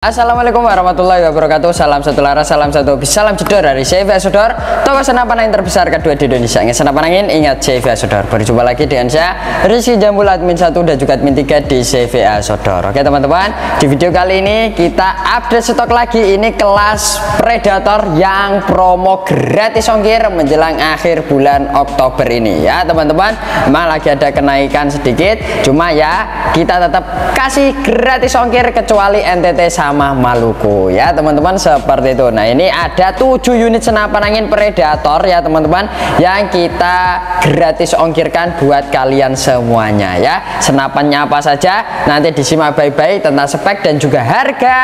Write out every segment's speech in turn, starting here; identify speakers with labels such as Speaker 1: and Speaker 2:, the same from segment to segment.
Speaker 1: Assalamualaikum warahmatullahi wabarakatuh. Salam satu laras, salam satu bis, salam jedor dari CV Sudor Toko senapan angin terbesar kedua di Indonesia. Ingin senapan angin, ingat CV Sudor Berjumpa lagi dengan saya Rizky Jambul admin 1 dan juga admin 3 di CVA Sudor Oke teman-teman Di video kali ini kita update stok lagi. Ini kelas Predator yang promo gratis ongkir Menjelang akhir bulan Oktober ini. Ya teman-teman Memang lagi ada kenaikan sedikit. Cuma ya kita tetap kasih gratis ongkir Kecuali NTT sama sama Maluku. Ya teman-teman seperti itu. Nah ini ada 7 unit senapan angin predator ya teman-teman yang kita gratis ongkirkan buat kalian semuanya ya. Senapannya apa saja nanti disimak baik-baik tentang spek dan juga harga.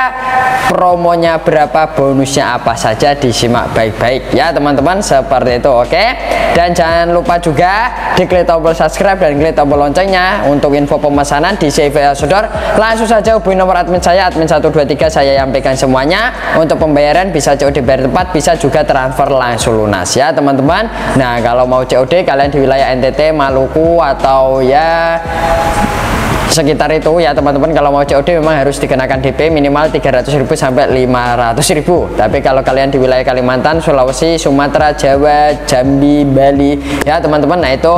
Speaker 1: Promonya berapa bonusnya apa saja disimak baik-baik ya teman-teman seperti itu. Oke? Dan jangan lupa juga diklik tombol subscribe dan klik tombol loncengnya untuk info pemesanan di CVA Sudor langsung saja hubungi nomor admin saya admin 123 saya sampaikan semuanya untuk pembayaran bisa COD bayar tepat bisa juga transfer langsung lunas ya teman-teman. Nah kalau mau COD kalian di wilayah NTT Maluku atau ya sekitar itu ya teman-teman. Kalau mau COD memang harus dikenakan DP minimal 300.000 sampai 500.000 tapi kalau kalian di wilayah Kalimantan Sulawesi Sumatera Jawa Jambi Bali ya teman-teman nah itu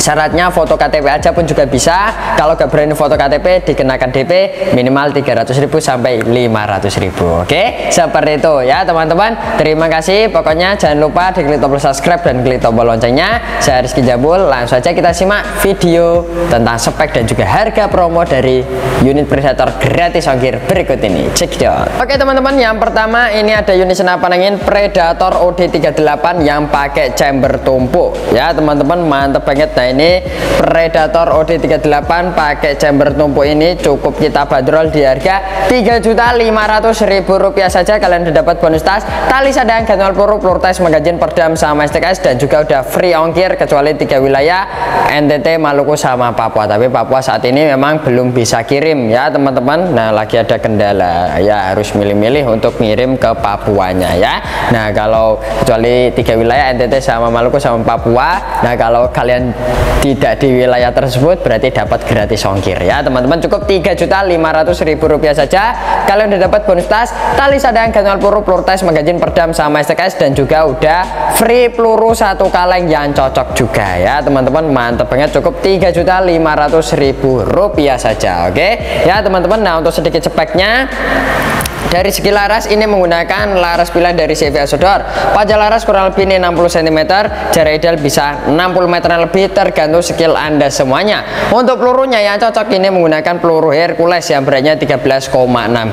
Speaker 1: syaratnya foto KTP aja pun juga bisa. Kalau gak berani foto KTP dikenakan DP minimal 300.000 sampai 500.000 oke seperti itu ya teman-teman. Terima kasih. Pokoknya jangan lupa diklik tombol subscribe dan klik tombol loncengnya. Saya Rizky Jabul langsung saja kita simak video tentang spek dan juga harga promo dari unit predator gratis ongkir berikut ini. Check it oke teman-teman yang pertama ini ada unit senapan angin predator OD38 yang pakai chamber tumpuk. Ya teman-teman mantep banget. Nah ini Predator OD38 pakai chamber tumpuk ini cukup kita bandrol di harga Rp3.500.000 saja. Kalian udah dapat bonus tas tali sadang gantungan peluru peluru tes magazin perdam sama STKS dan juga udah free ongkir kecuali tiga wilayah NTT Maluku sama Papua. Tapi Papua saat ini memang belum bisa kirim ya teman-teman. Nah lagi ada kendala ya harus milih-milih untuk ngirim ke Papuanya ya. Nah kalau kecuali tiga wilayah NTT sama Maluku sama Papua nah kalau kalian tidak di wilayah tersebut berarti dapat gratis ongkir ya. Teman-teman cukup Rp3.500.000 saja. Kalian udah dapat bonus tas tali sadang gantungan peluru peluru tes magazin perdam sama STKS dan juga udah free peluru satu kaleng yang cocok juga ya. Teman-teman mantep banget cukup Rp3.500.000 saja oke? Ya teman-teman nah untuk sedikit speknya dari segi laras ini menggunakan laras pilihan dari CVA Sodor. Pajak laras kurang lebih ini 60 cm jarak ideal bisa 60 meter lebih tergantung skill anda semuanya. Untuk pelurunya yang cocok ini menggunakan peluru Hercules yang beratnya 13,6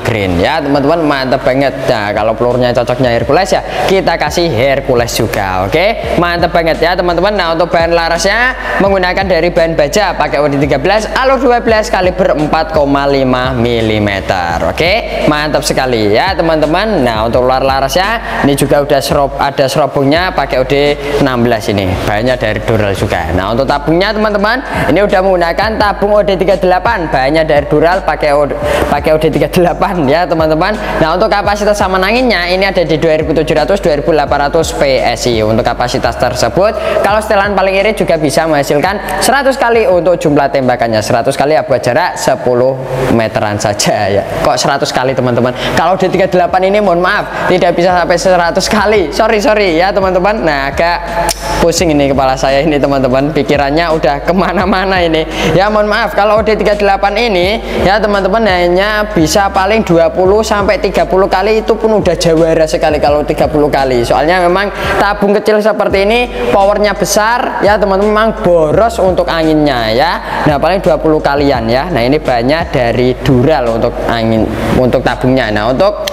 Speaker 1: grain. Ya teman-teman mantap banget. Nah kalau pelurunya cocoknya Hercules ya kita kasih Hercules juga oke? Mantap banget ya teman-teman. Nah untuk bahan larasnya menggunakan dari bahan baja pakai OD 13 alur 12 kaliber 4,5 mm oke? Mantap sekali sekali ya teman-teman. Nah untuk luar larasnya ini juga udah serop ada serobongnya pakai OD 16 ini. Bahannya dari Dural juga. Nah untuk tabungnya teman-teman ini udah menggunakan tabung OD 38 bahannya dari Dural pakai OD, pakai OD 38 ya teman-teman. Nah untuk kapasitas sama anginnya ini ada di 2700 2800 PSI untuk kapasitas tersebut kalau setelan paling irit juga bisa menghasilkan 100 kali untuk jumlah tembakannya. 100 kali ya buat jarak 10 meteran saja ya. Kok 100 kali teman-teman kalau D38 ini mohon maaf tidak bisa sampai 100 kali. Sorry sorry ya teman-teman. Nah agak pusing ini kepala saya ini teman-teman. Pikirannya udah ke mana-mana ini. Ya mohon maaf kalau D38 ini ya teman-teman hanya bisa paling 20 sampai 30 kali. Itu pun udah jawara sekali kalau 30 kali. Soalnya memang tabung kecil seperti ini powernya besar ya teman-teman memang boros untuk anginnya ya. Nah paling 20 kalian ya. Nah ini banyak dari dural untuk angin untuk tabungnya. Nah untuk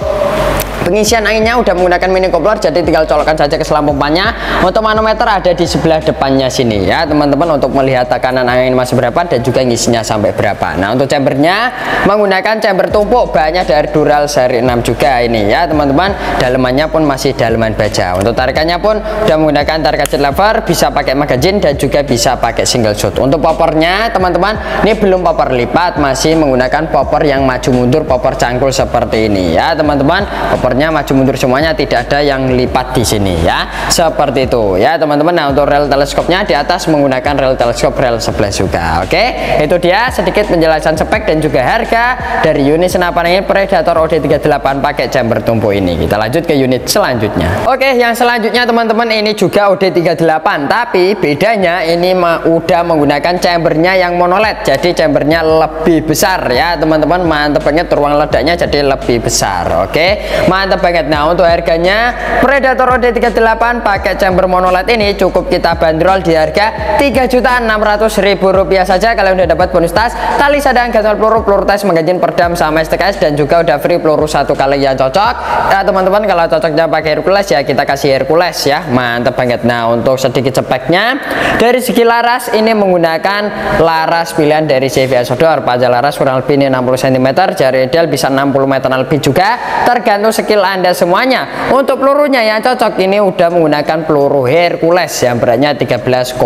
Speaker 1: pengisian anginnya udah menggunakan mini kopler jadi tinggal colokkan saja ke selang pompanya untuk manometer ada di sebelah depannya sini ya teman-teman untuk melihat tekanan angin masih berapa dan juga ngisinya sampai berapa. Nah untuk chambernya menggunakan chamber tumpuk banyak dari Dural seri 6 juga ini ya teman-teman. Dalemannya pun masih daleman baja. Untuk tarikannya pun udah menggunakan tarikan jet lever bisa pakai magazine dan juga bisa pakai single shot. Untuk poppernya teman-teman ini belum popper lipat masih menggunakan popper yang maju mundur popper cangkul seperti ini ya teman-teman chambernya maju mundur semuanya tidak ada yang lipat di sini ya. Seperti itu ya teman-teman. Nah untuk rel teleskopnya di atas menggunakan rel teleskop rel 11 juga oke? Itu dia sedikit penjelasan spek dan juga harga dari unit senapan angin Predator OD38 pakai chamber tumpu ini. Kita lanjut ke unit selanjutnya. Oke yang selanjutnya teman-teman ini juga OD38 tapi bedanya ini udah menggunakan chambernya yang monoled jadi chambernya lebih besar ya teman-teman. Mantep banget ruang ledaknya jadi lebih besar oke mantep banget. Nah untuk harganya Predator OD38 pakai chamber monoled ini cukup kita bandrol di harga 3.600.000 rupiah saja. Kalian udah dapat bonus tas tali sadang gatal peluru peluru tes magazin perdam sama STKS dan juga udah free peluru satu kali. Yang cocok. Ya teman-teman kalau cocoknya pakai Hercules ya kita kasih Hercules ya. Mantep banget. Nah untuk sedikit speknya dari segi laras ini menggunakan laras pilihan dari CV Sodor pajak laras kurang lebih ini 60 cm jari ideal bisa 60 meter lebih juga. Tergantung skill anda semuanya. Untuk pelurunya yang cocok ini udah menggunakan peluru Hercules yang beratnya 13,6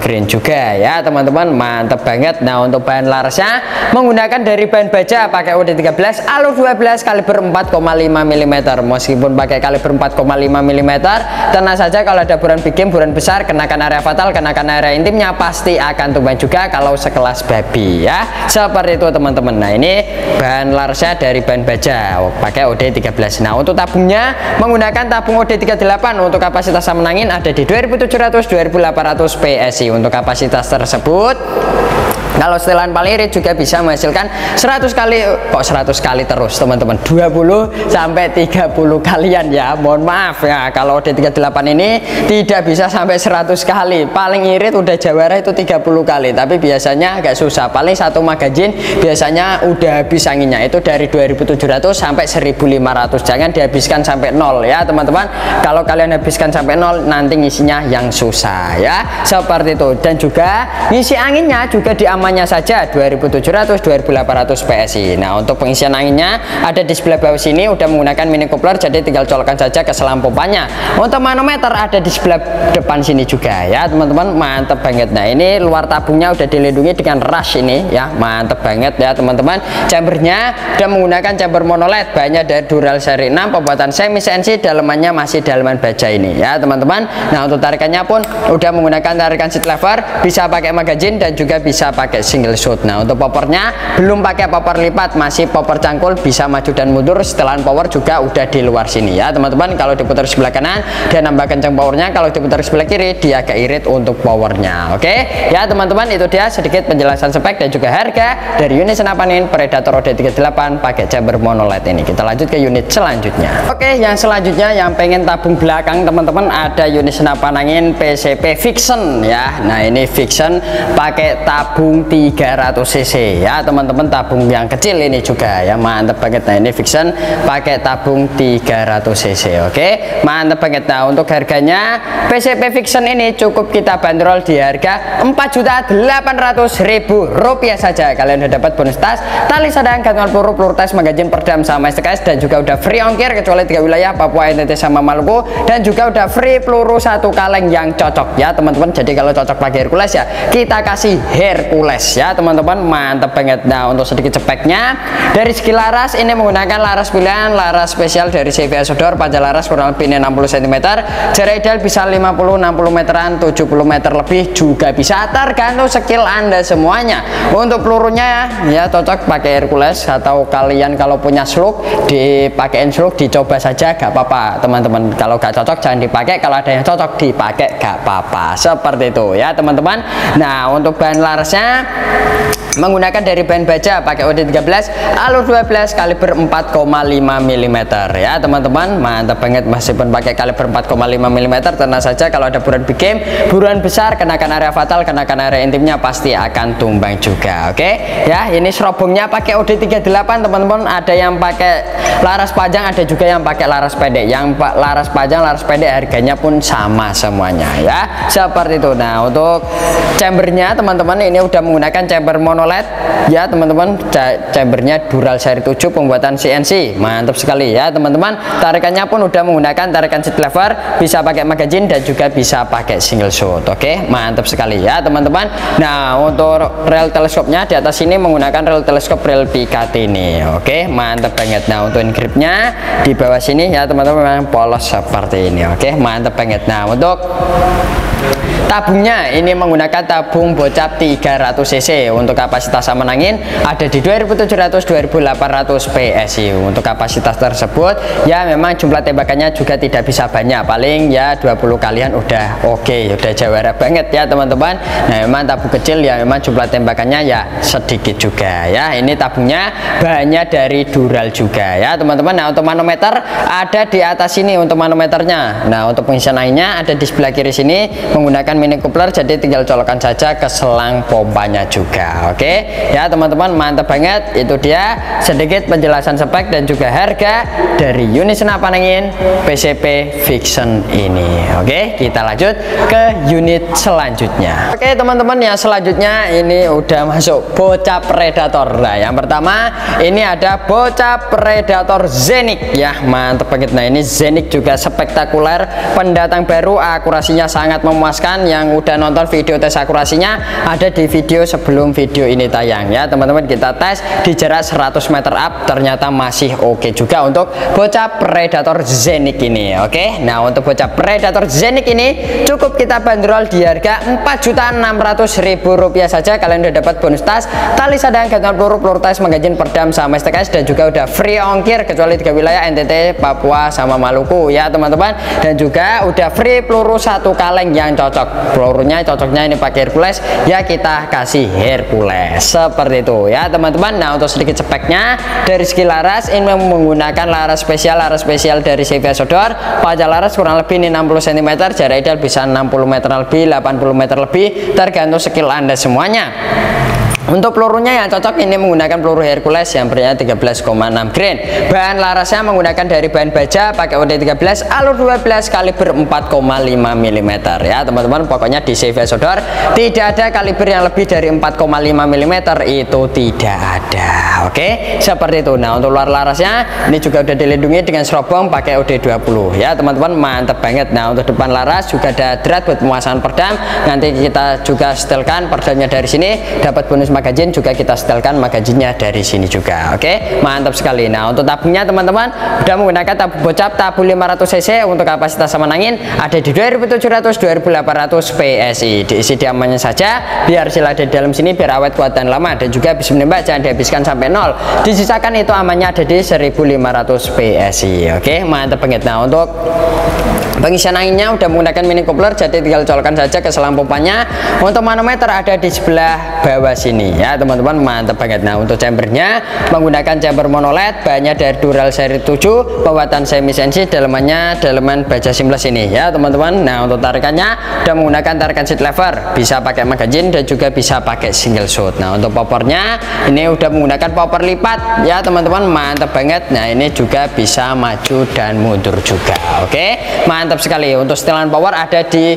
Speaker 1: grain juga ya teman-teman. Mantep banget. Nah untuk bahan larasnya menggunakan dari bahan baja pakai UD13 alur 12 kaliber 4,5 mm meskipun pakai kaliber 4,5 mm tenang saja kalau ada buran bikin buran besar kenakan area fatal kenakan area intimnya pasti akan tumbang juga kalau sekelas babi ya. Seperti itu teman-teman. Nah ini bahan larasnya dari bahan baja. Pakai OD13 nah untuk tabungnya menggunakan tabung OD38 untuk kapasitas menangin ada di 2700-2800 PSI untuk kapasitas tersebut kalau setelan paling irit juga bisa menghasilkan 100 kali kok 100 kali terus teman-teman? 20 sampai 30 kalian ya mohon maaf ya. Kalau D38 ini tidak bisa sampai 100 kali. Paling irit udah jawara itu 30 kali tapi biasanya agak susah. Paling satu magazin biasanya udah habis anginnya. Itu dari 2700 sampai 1500 jangan dihabiskan sampai nol ya teman-teman. Kalau kalian habiskan sampai nol nanti ngisinya yang susah ya. Seperti itu. Dan juga ngisi anginnya juga diamankan semuanya saja 2700 2800 PSI nah untuk pengisian anginnya ada di sebelah bawah sini udah menggunakan mini coupler jadi tinggal colokkan saja ke selang pompanya untuk manometer ada di sebelah depan sini juga ya teman-teman. Mantep banget. Nah ini luar tabungnya udah dilindungi dengan rush ini ya. Mantep banget ya teman-teman. Chambernya udah menggunakan chamber monoled banyak dari Dural seri 6 pembuatan semi CNC dalemannya masih daleman baja ini ya teman-teman. Nah untuk tarikannya pun udah menggunakan tarikan seat lever bisa pakai magazine dan juga bisa pakai pakai single shot. Nah untuk popornya belum pakai popor lipat. Masih popor cangkul bisa maju dan mundur. Setelan power juga udah di luar sini ya teman-teman. Kalau diputar sebelah kanan dia nambah kencang powernya. Kalau diputar sebelah kiri dia agak irit untuk powernya oke? Ya teman-teman itu dia sedikit penjelasan spek dan juga harga dari unit senapan Predator OD38 pakai chamber monolith ini. Kita lanjut ke unit selanjutnya. Oke yang selanjutnya yang pengen tabung belakang teman-teman ada unit senapan angin PCP Fiction ya. Nah ini Fiction pakai tabung 300 cc. Ya teman-teman tabung yang kecil ini juga. Ya mantep banget. Nah ini Vixen pakai tabung 300 cc. Oke mantep banget. Nah untuk harganya PCP Vixen ini cukup kita bandrol di harga 4.800.000 rupiah saja. Kalian udah dapat bonus tas tali sadang gantungan peluru peluru tes magazin perdam sama STKS dan juga udah free ongkir kecuali tiga wilayah Papua NTT sama Maluku dan juga udah free peluru satu kaleng yang cocok. Ya teman-teman jadi kalau cocok pakai Hercules ya kita kasih Hercules ya teman-teman. Mantep banget. Nah untuk sedikit speknya dari segi laras ini menggunakan laras pilihan laras spesial dari CVA Sodor panjang laras kurang lebih 60 cm jarak ideal bisa 50 60 meteran 70 meter lebih juga bisa. Tergantung skill anda semuanya. Untuk pelurunya ya cocok pakai Hercules atau kalian kalau punya slug dipakein slug dicoba saja gak apa-apa teman-teman. Kalau gak cocok jangan dipakai. Kalau ada yang cocok dipakai gak apa-apa. Seperti itu ya teman-teman. Nah untuk bahan larasnya né? Menggunakan dari bahan baja pakai OD13 alur 12 kaliber 4,5 mm ya teman-teman mantap banget. Meskipun pakai kaliber 4,5 mm tenang saja kalau ada buruan big game buruan besar kenakan area fatal kenakan area intimnya pasti akan tumbang juga oke? Ya ini serobongnya pakai OD38 teman-teman. Ada yang pakai laras panjang ada juga yang pakai laras pendek. Yang laras panjang laras pendek harganya pun sama semuanya ya. Seperti itu. Nah untuk chambernya teman-teman ini udah menggunakan chamber mono mono LED ya teman-teman chambernya dural seri 7 pembuatan CNC mantap sekali ya teman-teman. Tarikannya pun udah menggunakan tarikan seat lever bisa pakai magazine dan juga bisa pakai single shot oke? Mantap sekali ya teman-teman. Nah untuk rel teleskopnya di atas ini menggunakan rel teleskop rel Picat ini oke? Mantap banget. Nah untuk gripnya di bawah sini ya teman-teman polos seperti ini oke? Mantap banget. Nah untuk tabungnya ini menggunakan tabung bocap 300 cc. Untuk kapasitas sama angin ada di 2700-2800 PSI untuk kapasitas tersebut ya memang jumlah tembakannya juga tidak bisa banyak. Paling ya 20 kalian udah oke okay, udah jawara banget ya teman-teman. Nah memang tabung kecil ya memang jumlah tembakannya ya sedikit juga ya. Ini tabungnya bahannya dari dural juga ya teman-teman. Nah untuk manometer ada di atas sini untuk manometernya. Nah untuk pengisian airnya ada di sebelah kiri sini menggunakan mini coupler jadi tinggal colokan saja ke selang pompanya juga oke? Okay? ya teman-teman mantap banget. Itu dia sedikit penjelasan spek dan juga harga dari unit senapan angin PCP Fiction ini oke? Okay? kita lanjut ke unit selanjutnya. Oke okay, teman-teman yang selanjutnya ini udah masuk bocah predator. Nah yang pertama ini ada bocah predator Zenik ya mantap banget. Nah ini Zenik juga spektakuler pendatang baru akurasinya sangat memuaskan yang udah nonton video tes akurasinya ada di video sebelum video ini tayang. Ya teman-teman kita tes di jarak 100 meter up ternyata masih oke okay juga untuk bocah predator Zenik ini oke? Okay? nah untuk bocah predator Zenik ini cukup kita bandrol di harga 4.600.000 rupiah saja. Kalian udah dapat bonus tas tali sadang gantungan peluru peluru tes magazin perdam sama STKS dan juga udah free ongkir kecuali tiga wilayah NTT Papua sama Maluku. Ya teman-teman dan juga udah free peluru satu kaleng yang cocok pelurunya cocoknya ini pakai Hercules. Ya kita kasih Hercules. Seperti itu. Ya teman-teman. Nah untuk sedikit speknya dari segi laras ini menggunakan laras spesial laras spesial dari CV Sodor pajak laras kurang lebih ini 60 cm jarak ideal bisa 60 meter lebih 80 meter lebih. Tergantung skill anda semuanya untuk pelurunya yang cocok ini menggunakan peluru Hercules yang beratnya 13,6 grain. Bahan larasnya menggunakan dari bahan baja pakai OD13 alur 12 kaliber 4,5 mm ya teman-teman. Pokoknya di CV Sodor tidak ada kaliber yang lebih dari 4,5 mm itu tidak ada. Oke, seperti itu. Nah, untuk luar larasnya ini juga udah dilindungi dengan serobong pakai OD20 ya teman-teman. Mantap banget. Nah, untuk depan laras juga ada drat buat pemasangan perdam. Nanti kita juga setelkan perdamnya dari sini dapat bonus magazine juga kita setelkan magazinnya dari sini juga oke okay? mantap sekali nah untuk tabungnya teman-teman udah menggunakan tabung bocap tabung 500 cc untuk kapasitas sama angin ada di 2700 2800 PSI diisi diamannya saja biar sila ada di dalam sini biar awet kuat dan lama dan juga bisa menembak jangan dihabiskan sampai nol disisakan itu amannya ada di 1500 PSI oke okay? mantap banget nah untuk Pengisian anginnya udah menggunakan mini coupler jadi tinggal colokkan saja ke selang pompanya. Untuk manometer ada di sebelah bawah sini ya teman-teman mantap banget. Nah untuk chambernya menggunakan chamber monoled banyak dari Dural seri 7 pembuatan semi sensi dalemannya daleman baja seamless ini ya teman-teman. Nah untuk tarikannya udah menggunakan tarikan seat lever bisa pakai magazine dan juga bisa pakai single shot. Nah untuk popornya ini udah menggunakan popor lipat ya teman-teman mantap banget. Nah ini juga bisa maju dan mundur juga. Oke mantap sekali untuk setelan power ada di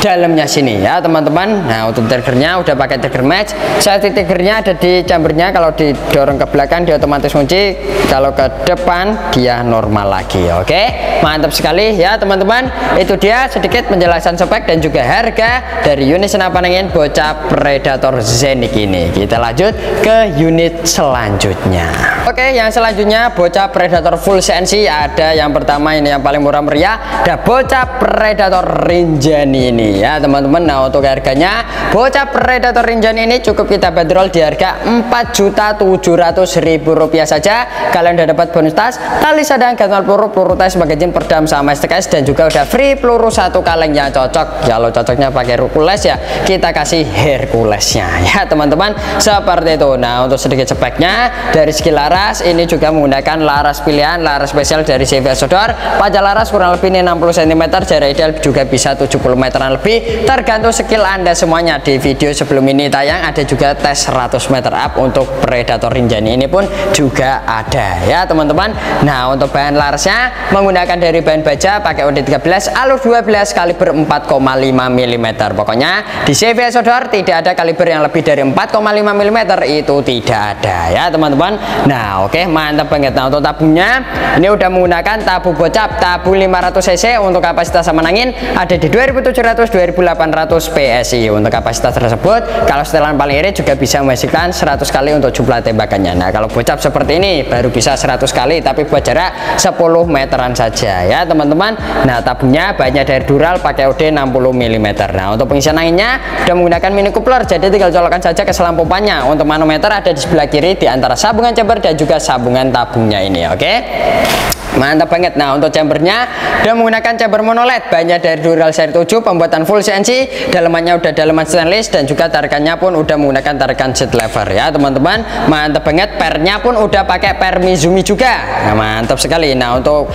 Speaker 1: dalamnya sini ya teman-teman nah untuk triggernya udah pakai trigger match safety triggernya ada di chambernya kalau didorong ke belakang dia otomatis kunci kalau ke depan dia normal lagi. Oke? Mantap sekali ya teman-teman. Itu dia sedikit penjelasan spek dan juga harga dari unit senapan angin bocah predator Zenik ini. Kita lanjut ke unit selanjutnya. Oke yang selanjutnya bocah predator full CNC ada yang pertama ini yang paling murah meriah. Ada bocah predator rinjani ini. Ya teman-teman nah untuk harganya bocah predator rinjani ini cukup kita bandrol di harga 4.700.000 rupiah saja. Kalian udah dapat bonus tas tali sadang gantungan peluru peluru tes magazine perdam sama STKS dan juga udah free peluru satu kaleng yang cocok. Kalau cocoknya pakai Hercules ya. Kita kasih Herculesnya. Ya teman-teman seperti itu. Nah untuk sedikit speknya dari segi laras ini juga menggunakan laras pilihan laras spesial dari CV Sodor. Pajak laras kurang lebih ini 60 cm jarak ideal juga bisa 70 meteran lebih. Tergantung skill anda semuanya. Di video sebelum ini tayang ada juga tes 100 meter up untuk Predator Rinjani. Ini pun juga ada ya teman-teman. Nah untuk bahan larasnya menggunakan dari bahan baja pakai OD13 alur 12 kaliber 4,5 mm pokoknya di CV Sodor tidak ada kaliber yang lebih dari 4,5 mm itu tidak ada ya teman-teman. Nah oke okay, mantap banget. Nah untuk tabungnya ini udah menggunakan tabu bocap tabu 500 cc untuk kapasitas sama angin ada di 2700 2800 PSI untuk kapasitas tersebut kalau setelan paling irit juga bisa menghasilkan 100 kali untuk jumlah tembakannya. Nah kalau bocap seperti ini baru bisa 100 kali tapi buat jarak 10 meteran saja ya teman-teman. Nah tabungnya banyak dari dural pakai OD 60 mm nah untuk pengisian anginnya sudah menggunakan mini coupler jadi tinggal colokkan saja ke selang pompanya untuk manometer ada di sebelah kiri di antara sabungan chamber dan juga sabungan tabungnya ini oke? okay? Mantap banget. Nah untuk chambernya udah menggunakan chamber monoled. Banyak dari dural seri 7 pembuatan full CNC dalemannya udah daleman stainless dan juga tarikannya pun udah menggunakan tarikan seat lever ya teman-teman mantap banget. Pernya pun udah pakai per Mizumi juga. Nah, mantap sekali. Nah untuk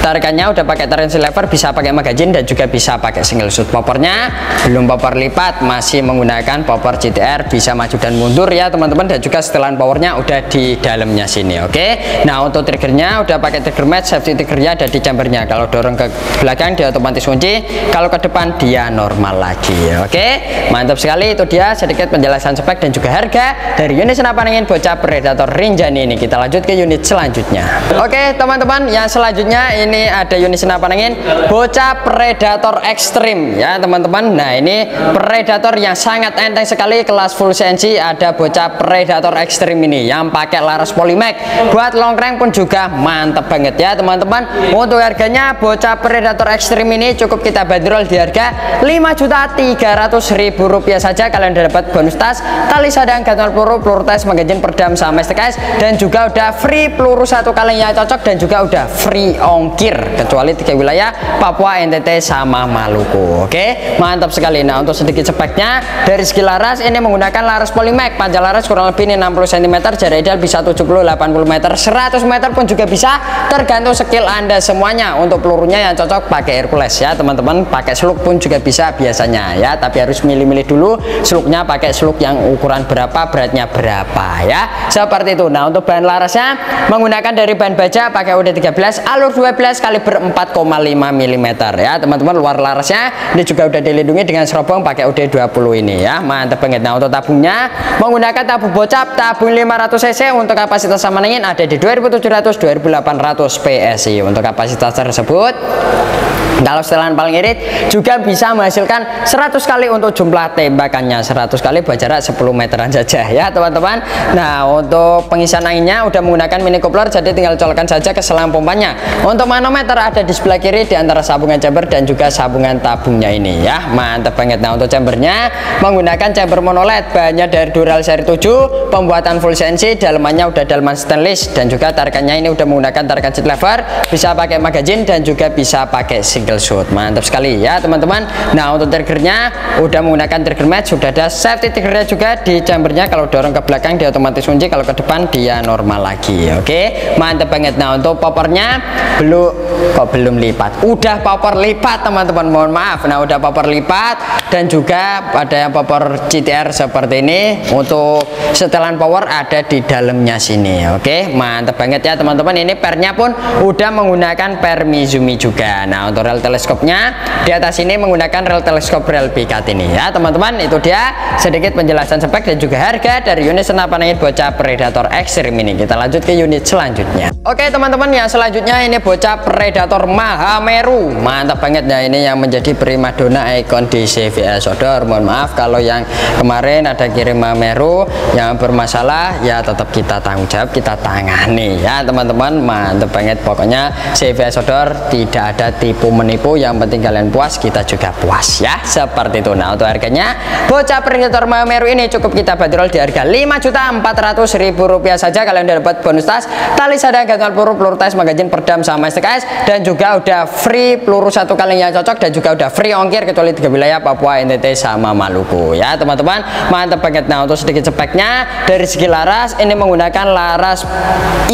Speaker 1: tarikannya udah pakai tarikan lever bisa pakai magazine dan juga bisa pakai single shoot. Poppernya belum popper lipat masih menggunakan popper GTR bisa maju dan mundur ya teman-teman. Dan juga setelan powernya udah di dalamnya sini oke? Okay? nah untuk triggernya udah pakai trigger match safety triggernya ada di chambernya. Kalau dorong ke belakang dia otomatis kunci. Kalau ke depan dia normal lagi oke? Okay? mantap sekali itu dia. Sedikit penjelasan spek dan juga harga dari unit senapan angin bocah predator Rinjani ini. Kita lanjut ke unit selanjutnya. Oke okay, teman-teman yang selanjutnya ini ini ada unit senapan angin bocah predator ekstrim ya teman-teman. Nah ini predator yang sangat enteng sekali kelas full CNC ada bocah predator ekstrim ini yang pakai laras polymac. Buat long range pun juga mantep banget ya teman-teman. Untuk harganya bocah predator ekstrim ini cukup kita bandrol di harga 5.300.000 rupiah saja. Kalian udah dapat bonus tas tali sadang gantungan peluru peluru tes magazine perdam sama STKS dan juga udah free peluru satu kali yang cocok dan juga udah free ongkir ongkir kecuali tiga wilayah Papua, NTT sama Maluku. Oke, mantap sekali. Nah, untuk sedikit speknya dari segi laras ini menggunakan laras Polymac. Panjang laras kurang lebih ini 60 cm, jarak ideal bisa 70 80 meter, 100 meter pun juga bisa tergantung skill Anda semuanya. Untuk pelurunya yang cocok pakai Hercules ya, teman-teman. Pakai seluk pun juga bisa biasanya ya, tapi harus milih-milih dulu seluknya pakai seluk yang ukuran berapa, beratnya berapa ya. Seperti itu. Nah, untuk bahan larasnya menggunakan dari bahan baja pakai UD13 alur 12 kaliber 4,5 mm ya teman-teman. Luar larasnya ini juga udah dilindungi dengan serobong pakai UD20 ini ya. Mantap banget. Nah untuk tabungnya menggunakan tabung bocap tabung 500 cc untuk kapasitas sama ada di 2700 2800 PSI untuk kapasitas tersebut kalau setelan paling irit juga bisa menghasilkan 100 kali untuk jumlah tembakannya. 100 kali buat jarak 10 meteran saja ya teman-teman. Nah untuk pengisian anginnya udah menggunakan mini coupler jadi tinggal colokkan saja ke selang pompanya untuk manometer ada di sebelah kiri di antara sabungan chamber dan juga sabungan tabungnya ini ya. Mantap banget. Nah untuk chambernya menggunakan chamber monoled banyak dari dural seri 7 pembuatan full CNC dalemannya udah daleman stainless dan juga tarikannya ini udah menggunakan tarikan seat lever bisa pakai magazine dan juga bisa pakai single single shoot. Mantap sekali. Ya teman-teman. Nah untuk triggernya udah menggunakan trigger match sudah ada safety triggernya juga di chambernya. Kalau dorong ke belakang dia otomatis kunci. Kalau ke depan dia normal lagi. Oke? Mantap banget. Nah untuk poppernya belum kok belum lipat? Udah popper lipat teman-teman. Mohon maaf. Nah udah popper lipat. Dan juga ada yang popper GTR seperti ini. Untuk setelan power ada di dalamnya sini. Oke? Mantap banget ya teman-teman. Ini pernya pun udah menggunakan per Mizumi juga. Nah untuk rel teleskopnya. Di atas ini menggunakan rel teleskop rel pikat ini ya teman-teman itu dia. Sedikit penjelasan spek dan juga harga dari unit senapan angin bocah predator ekstrim ini kita lanjut ke unit selanjutnya. Oke teman-teman yang selanjutnya ini bocah predator Mahameru. Mantap banget ya ini yang menjadi primadona ikon di CVS Sodor mohon maaf kalau yang kemarin ada kirim Mahameru yang bermasalah. Ya tetap kita tanggung jawab kita tangani. Ya teman-teman mantap banget. Pokoknya CVS Sodor tidak ada tipu menipu menipu yang penting kalian puas kita juga puas ya. Seperti itu. Nah untuk harganya bocah predator Mameru ini cukup kita bandrol di harga 5.400.000 rupiah saja. Kalian udah dapat bonus tas tali sadang gantungan peluru peluru tes magazin perdam sama STK PS dan juga udah free peluru satu kali yang cocok dan juga udah free ongkir kecuali tiga wilayah Papua, NTT sama Maluku ya teman-teman. Mantap banget. Nah untuk sedikit speknya dari segi laras ini menggunakan laras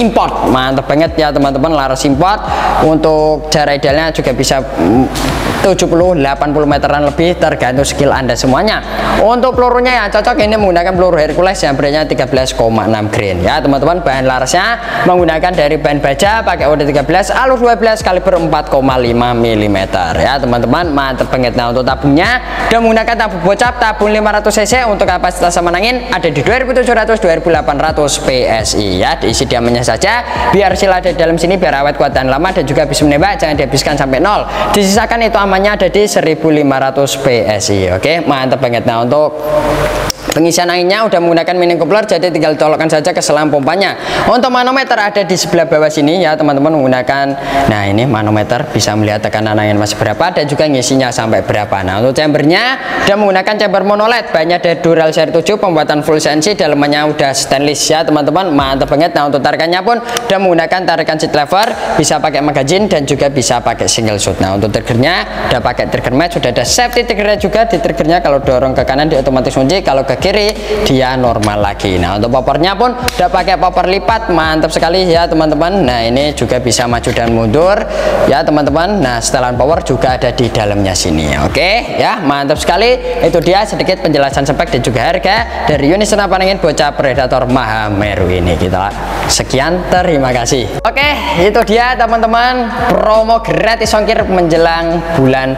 Speaker 1: import. Mantap banget ya teman-teman laras import. Untuk jarak idealnya juga bisa 70-80 meteran lebih tergantung skill anda semuanya. Untuk pelurunya yang cocok ini menggunakan peluru Hercules yang beratnya 13,6 grain. Ya teman-teman bahan larasnya menggunakan dari bahan baja pakai OD 13 alur 12 kaliber 4,5 mm ya teman-teman mantep banget. Nah untuk tabungnya dan menggunakan tabung bocap tabung 500 cc. Untuk kapasitas sama angin ada di 2700 2800 PSI ya diisi diamannya saja biar sila ada di dalam sini biar awet kuat dan lama dan juga bisa menembak jangan dihabiskan sampai nol disisakan itu amannya ada di 1500 PSI oke? Mantap banget. Nah untuk Pengisian anginnya udah menggunakan mini coupler jadi tinggal colokkan saja ke selang pompanya. Untuk manometer ada di sebelah bawah sini ya teman-teman menggunakan nah ini manometer bisa melihat tekanan angin masih berapa dan juga ngisinya sampai berapa. Nah untuk chambernya udah menggunakan chamber monoled banyak dari dural seri 7 pembuatan full CNC dalamannya udah stainless ya teman-teman mantap banget. Nah untuk tarikannya pun udah menggunakan tarikan seat lever bisa pakai magazine dan juga bisa pakai single shot. Nah untuk triggernya udah pakai trigger match sudah ada safety triggernya juga di triggernya kalau dorong ke kanan di otomatis kunci kalau ke kiri dia normal lagi. Nah untuk popornya pun udah pakai popor lipat mantap sekali ya teman-teman. Nah ini juga bisa maju dan mundur ya teman-teman. Nah setelan power juga ada di dalamnya sini oke? Ya mantap sekali. Itu dia sedikit penjelasan spek dan juga harga dari unit senapan angin bocah predator Mahameru ini. Kita sekian terima kasih. Oke itu dia teman-teman. Promo gratis ongkir menjelang bulan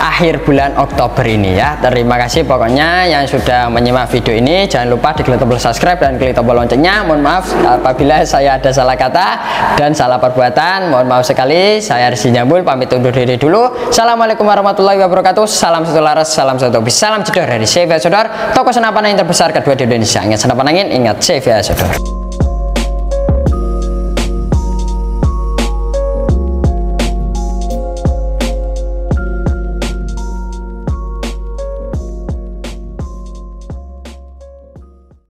Speaker 1: akhir bulan Oktober ini ya. Terima kasih pokoknya yang sudah menyimak video ini jangan lupa diklik tombol subscribe dan klik tombol loncengnya. Mohon maaf apabila saya ada salah kata dan salah perbuatan mohon maaf sekali. Saya Rizky Nyambul pamit undur diri dulu. Assalamualaikum warahmatullahi wabarakatuh. Salam satu laras salam satu bis salam cedor dari CV Sodor toko senapan angin terbesar kedua di Indonesia. Ingat senapan angin ingat CV Sodor